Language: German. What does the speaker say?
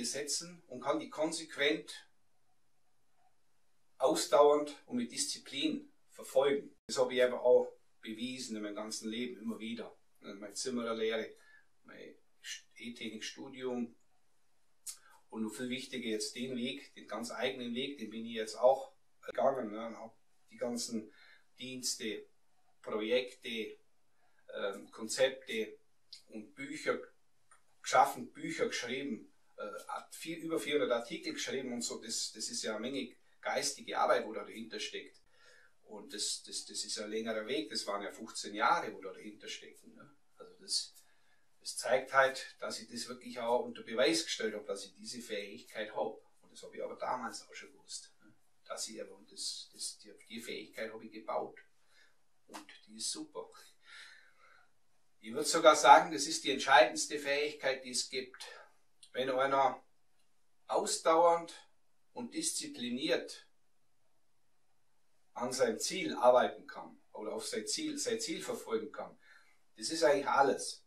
setzen und kann die konsequent, ausdauernd und mit Disziplin verfolgen. Das habe ich aber auch bewiesen in meinem ganzen Leben immer wieder. Meine Zimmererlehre, mein E-Technik-Studium und noch viel wichtiger jetzt den Weg, den ganz eigenen Weg, den bin ich jetzt auch gegangen. Ne? Habe die ganzen Dienste, Projekte, ähm, Konzepte und Bücher geschaffen, Bücher geschrieben, hat viel, über 400 Artikel geschrieben und so. Das, das ist ja eine Menge geistige Arbeit, wo da dahinter steckt. Und das, das, das ist ein längerer Weg, das waren ja 15 Jahre, wo da dahinter stecken. Ne? Also das, das zeigt halt, dass ich das wirklich auch unter Beweis gestellt habe, dass ich diese Fähigkeit habe. Und das habe ich aber damals auch schon gewusst. Ne? Dass ich aber, und das, das, die, die Fähigkeit habe ich gebaut. Und die ist super. Ich würde sogar sagen, das ist die entscheidendste Fähigkeit, die es gibt. Wenn einer ausdauernd und diszipliniert an sein Ziel arbeiten kann oder auf sein Ziel, sein Ziel verfolgen kann, das ist eigentlich alles.